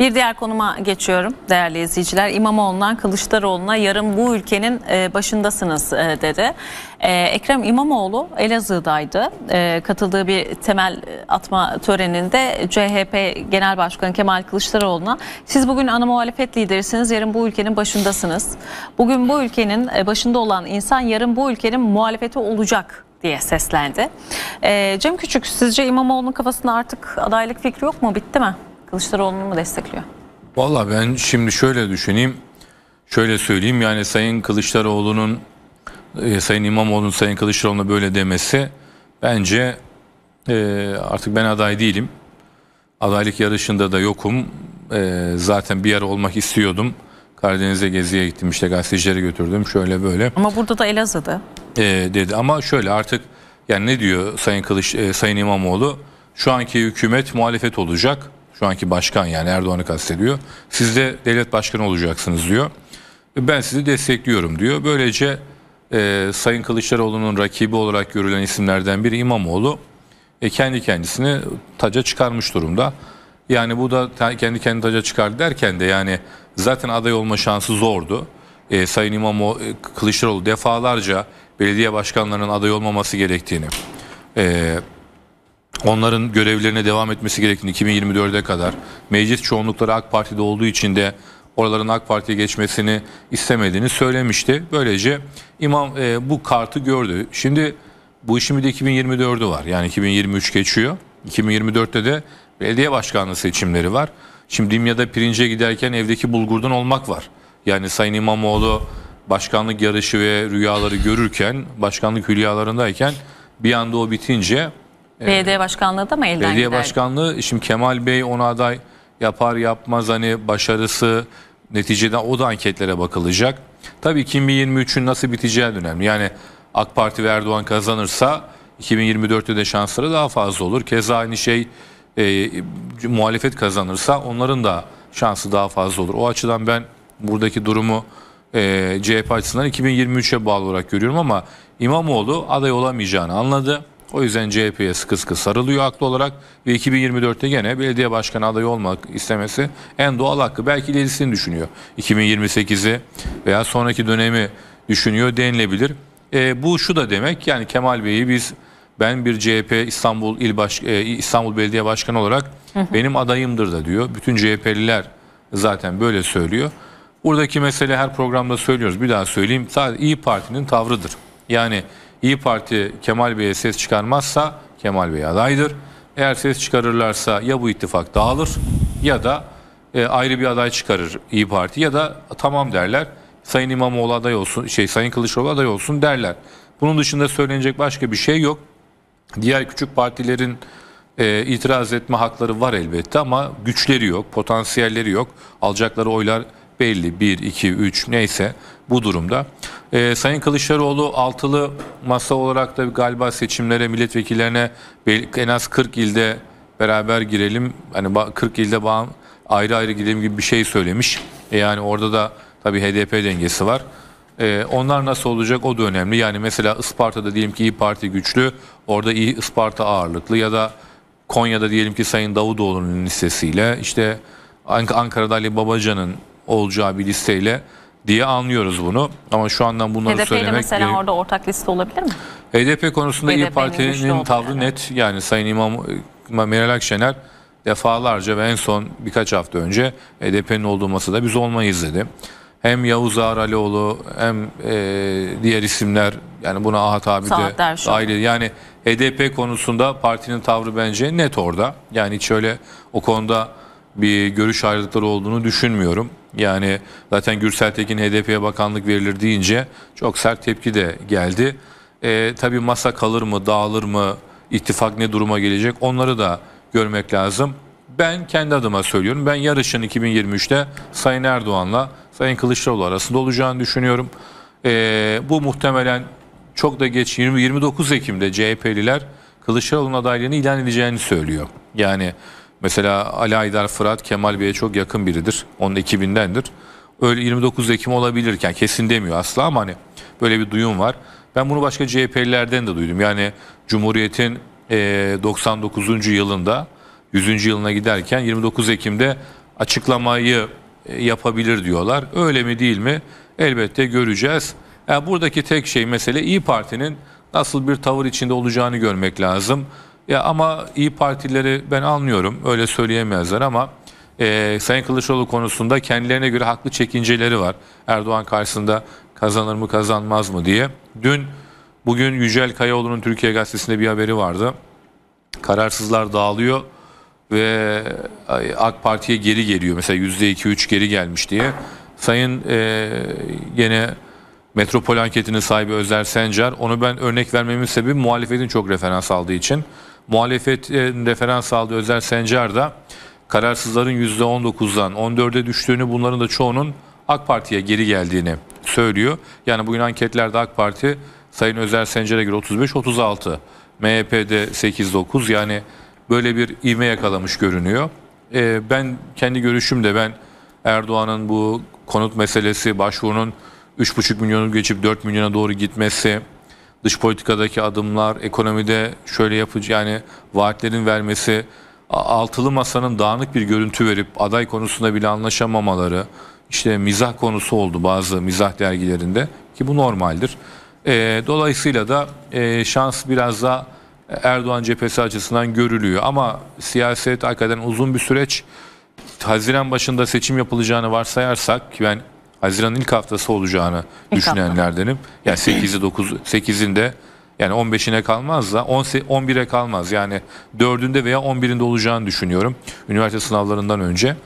Bir diğer konuma geçiyorum değerli izleyiciler. İmamoğlu'ndan Kılıçdaroğlu'na yarın bu ülkenin e, başındasınız e, dedi. E, Ekrem İmamoğlu Elazığ'daydı. Katıldığı bir temel atma töreninde CHP Genel Başkanı Kemal Kılıçdaroğlu'na siz bugün ana muhalefet liderisiniz, yarın bu ülkenin başındasınız. Bugün bu ülkenin başında olan insan yarın bu ülkenin muhalefeti olacak diye seslendi. Cem Küçük sizce İmamoğlu'nun kafasında artık adaylık fikri yok mu? Bitti mi? Kılıçdaroğlu'nu mu destekliyor? Valla ben şimdi şöyle düşüneyim. Şöyle söyleyeyim yani Sayın Kılıçdaroğlu'nun e, Sayın İmamoğlu'nun Sayın Kılıçdaroğlu'na böyle demesi bence e, artık ben aday değilim. Adaylık yarışında da yokum. E, zaten bir yer olmak istiyordum. Karadeniz'e geziye gittim işte gazetecileri götürdüm şöyle böyle. Ama burada da Elazığ'da. E, dedi ama şöyle artık yani ne diyor Sayın Kılıç e, Sayın İmamoğlu? Şu anki hükümet muhalefet olacak. Şu anki başkan yani Erdoğan'ı kastediyor. Siz de devlet başkanı olacaksınız diyor. Ben sizi destekliyorum diyor. Böylece e, Sayın Kılıçdaroğlu'nun rakibi olarak görülen isimlerden biri İmamoğlu e, kendi kendisini taca çıkarmış durumda. Yani bu da kendi kendi taca çıkardı derken de yani zaten aday olma şansı zordu. E, Sayın İmamoğlu, e, Kılıçdaroğlu defalarca belediye başkanlarının aday olmaması gerektiğini, e, onların görevlerine devam etmesi gerektiğini 2024'e kadar meclis çoğunlukları AK Parti'de olduğu için de oraların AK Parti'ye geçmesini istemediğini söylemişti. Böylece imam e, bu kartı gördü. Şimdi bu işin bir de 2024'ü var. Yani 2023 geçiyor. 2024'te de belediye başkanlığı seçimleri var. Şimdi Dimya'da pirince giderken evdeki bulgurdan olmak var. Yani Sayın İmamoğlu başkanlık yarışı ve rüyaları görürken, başkanlık hülyalarındayken bir anda o bitince Belediye başkanlığı da mı elden Belediye gider? başkanlığı şimdi Kemal Bey ona aday yapar yapmaz hani başarısı neticede o da anketlere bakılacak. Tabii 2023'ün nasıl biteceği önemli. Yani AK Parti ve Erdoğan kazanırsa 2024'te de şansları daha fazla olur. Keza aynı şey e, muhalefet kazanırsa onların da şansı daha fazla olur. O açıdan ben buradaki durumu e, CHP açısından 2023'e bağlı olarak görüyorum ama İmamoğlu aday olamayacağını anladı. O yüzden CHP'ye sıkı sıkı sarılıyor haklı olarak ve 2024'te gene belediye başkanı adayı olmak istemesi en doğal hakkı. Belki ilerisini düşünüyor. 2028'i veya sonraki dönemi düşünüyor denilebilir. E, bu şu da demek yani Kemal Bey'i biz ben bir CHP İstanbul İl Baş, e, İstanbul Belediye Başkanı olarak hı hı. benim adayımdır da diyor. Bütün CHP'liler zaten böyle söylüyor. Buradaki mesele her programda söylüyoruz. Bir daha söyleyeyim. Sadece İyi Parti'nin tavrıdır. Yani İyi Parti Kemal Bey'e ses çıkarmazsa Kemal Bey adaydır. Eğer ses çıkarırlarsa ya bu ittifak dağılır ya da e, ayrı bir aday çıkarır İyi Parti ya da tamam derler. Sayın İmamoğlu aday olsun, şey Sayın Kılıçdaroğlu aday olsun derler. Bunun dışında söylenecek başka bir şey yok. Diğer küçük partilerin e, itiraz etme hakları var elbette ama güçleri yok, potansiyelleri yok. Alacakları oylar belli 1, 2, 3 neyse bu durumda. Ee, Sayın Kılıçdaroğlu altılı masa olarak da galiba seçimlere milletvekillerine en az 40 ilde beraber girelim. Hani 40 ilde bağım, ayrı ayrı girelim gibi bir şey söylemiş. E yani orada da tabii HDP dengesi var. Ee, onlar nasıl olacak o da önemli. Yani mesela Isparta'da diyelim ki İyi Parti güçlü. Orada İyi Isparta ağırlıklı ya da Konya'da diyelim ki Sayın Davutoğlu'nun listesiyle işte Ankara'da Ali Babacan'ın olacağı bir listeyle diye anlıyoruz bunu. Ama şu andan bunları HDP söylemek... mesela gerek... orada ortak liste olabilir mi? HDP konusunda İyi Parti'nin tavrı yani. net. Yani Sayın İmam Meral Akşener defalarca ve en son birkaç hafta önce HDP'nin olduğu masada biz olmayız dedi. Hem Yavuz Ağar Alioğlu hem e, diğer isimler yani buna Ahat abi de dahil. Yani HDP konusunda partinin tavrı bence net orada. Yani hiç öyle o konuda bir görüş ayrılıkları olduğunu düşünmüyorum. Yani zaten Gürsel Tekin HDP'ye bakanlık verilir deyince çok sert tepki de geldi. E, tabii masa kalır mı, dağılır mı, ittifak ne duruma gelecek onları da görmek lazım. Ben kendi adıma söylüyorum. Ben yarışın 2023'te Sayın Erdoğan'la Sayın Kılıçdaroğlu arasında olacağını düşünüyorum. E, bu muhtemelen çok da geç 20, 29 Ekim'de CHP'liler Kılıçdaroğlu'nun adaylığını ilan edeceğini söylüyor. Yani Mesela Ali Aydar Fırat Kemal Bey'e çok yakın biridir. Onun ekibindendir. Öyle 29 Ekim olabilirken kesin demiyor asla ama hani böyle bir duyum var. Ben bunu başka CHP'lilerden de duydum. Yani Cumhuriyet'in e, 99. yılında 100. yılına giderken 29 Ekim'de açıklamayı e, yapabilir diyorlar. Öyle mi değil mi? Elbette göreceğiz. Yani buradaki tek şey mesele İyi Parti'nin nasıl bir tavır içinde olacağını görmek lazım. Ya ama İyi Partileri ben anlıyorum. Öyle söyleyemezler ama e, Sayın Kılıçdaroğlu konusunda kendilerine göre haklı çekinceleri var. Erdoğan karşısında kazanır mı kazanmaz mı diye. Dün bugün Yücel Kayaoğlu'nun Türkiye Gazetesi'nde bir haberi vardı. Kararsızlar dağılıyor ve AK Parti'ye geri geliyor. Mesela %2-3 geri gelmiş diye. Sayın e, gene Metropol anketinin sahibi Özer Sencer onu ben örnek vermemin sebebi muhalefetin çok referans aldığı için. Muhalefetin referans aldığı Özer Sencer de kararsızların %19'dan 14'e düştüğünü bunların da çoğunun AK Parti'ye geri geldiğini söylüyor. Yani bugün anketlerde AK Parti Sayın Özer Sencer'e göre 35-36, MHP'de 8-9 yani böyle bir ivme yakalamış görünüyor. Ee, ben kendi görüşümde ben Erdoğan'ın bu konut meselesi başvurunun 3,5 milyonu geçip 4 milyona doğru gitmesi, dış politikadaki adımlar, ekonomide şöyle yapıcı yani vaatlerin vermesi, altılı masanın dağınık bir görüntü verip aday konusunda bile anlaşamamaları, işte mizah konusu oldu bazı mizah dergilerinde ki bu normaldir. E, dolayısıyla da e, şans biraz da Erdoğan cephesi açısından görülüyor ama siyaset hakikaten uzun bir süreç. Haziran başında seçim yapılacağını varsayarsak ki ben Haziran'ın ilk haftası olacağını ilk düşünenlerdenim. Yani 8'i 9 8'inde yani 15'ine kalmaz da 11'e kalmaz. Yani 4'ünde veya 11'inde olacağını düşünüyorum. Üniversite sınavlarından önce.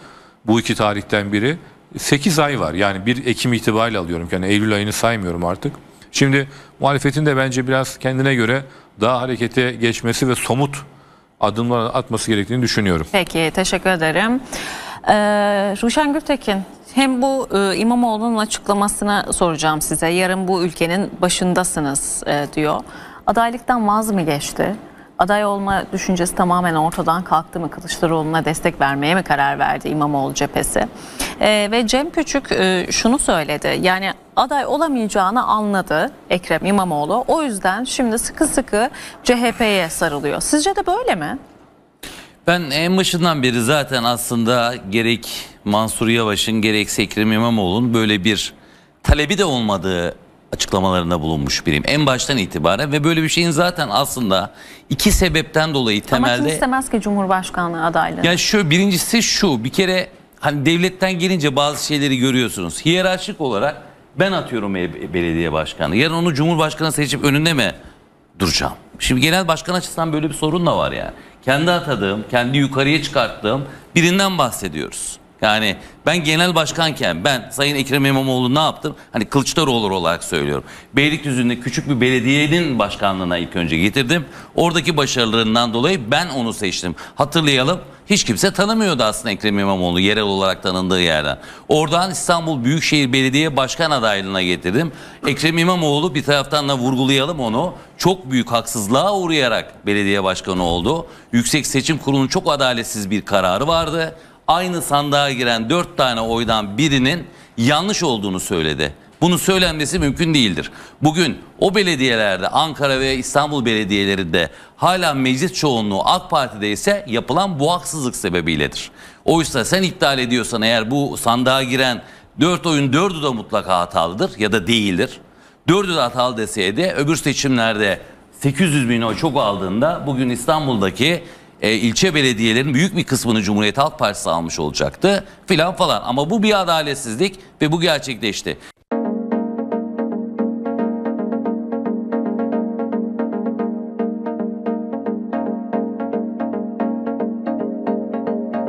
Bu iki tarihten biri. 8 ay var. Yani 1 Ekim itibariyle alıyorum. Yani Eylül ayını saymıyorum artık. Şimdi muhalefetin de bence biraz kendine göre daha harekete geçmesi ve somut adımlar atması gerektiğini düşünüyorum. Peki teşekkür ederim. Ee, Ruşen Gültekin hem bu e, İmamoğlu'nun açıklamasını soracağım size. Yarın bu ülkenin başındasınız e, diyor. Adaylıktan vaz mı geçti? Aday olma düşüncesi tamamen ortadan kalktı mı? Kılıçdaroğlu'na destek vermeye mi karar verdi İmamoğlu cephesi? E, ve Cem Küçük e, şunu söyledi. Yani aday olamayacağını anladı Ekrem İmamoğlu. O yüzden şimdi sıkı sıkı CHP'ye sarılıyor. Sizce de böyle mi? Ben en başından beri zaten aslında gerek Mansur Yavaş'ın gerekse Ekrem İmamoğlu'nun böyle bir talebi de olmadığı açıklamalarında bulunmuş biriyim. En baştan itibaren ve böyle bir şeyin zaten aslında iki sebepten dolayı temelde... Ama kim istemez ki Cumhurbaşkanlığı adaylığı? Yani şu birincisi şu bir kere hani devletten gelince bazı şeyleri görüyorsunuz. Hiyerarşik olarak ben atıyorum belediye başkanı. Yarın onu Cumhurbaşkanı seçip önünde mi duracağım? Şimdi genel başkan açısından böyle bir sorun da var yani. Kendi atadığım, kendi yukarıya çıkarttığım birinden bahsediyoruz. Yani ben genel başkanken ben Sayın Ekrem İmamoğlu ne yaptım? Hani Kılıçdaroğlu olarak söylüyorum. Beylikdüzü'nde küçük bir belediyenin başkanlığına ilk önce getirdim. Oradaki başarılarından dolayı ben onu seçtim. Hatırlayalım hiç kimse tanımıyordu aslında Ekrem İmamoğlu yerel olarak tanındığı yerden. Oradan İstanbul Büyükşehir Belediye Başkan adaylığına getirdim. Ekrem İmamoğlu bir taraftan da vurgulayalım onu. Çok büyük haksızlığa uğrayarak belediye başkanı oldu. Yüksek Seçim Kurulu'nun çok adaletsiz bir kararı vardı aynı sandığa giren dört tane oydan birinin yanlış olduğunu söyledi. Bunu söylenmesi mümkün değildir. Bugün o belediyelerde Ankara ve İstanbul belediyelerinde hala meclis çoğunluğu AK Parti'de ise yapılan bu haksızlık sebebiyledir. Oysa sen iptal ediyorsan eğer bu sandığa giren 4 oyun 4'ü de mutlaka hatalıdır ya da değildir. 4'ü de hatalı deseydi öbür seçimlerde 800 bin oy çok aldığında bugün İstanbul'daki e, ilçe belediyelerin büyük bir kısmını Cumhuriyet Halk Partisi almış olacaktı filan falan. Ama bu bir adaletsizlik ve bu gerçekleşti.